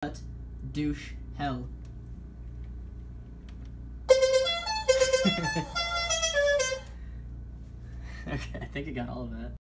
But douche hell. okay, I think I got all of that.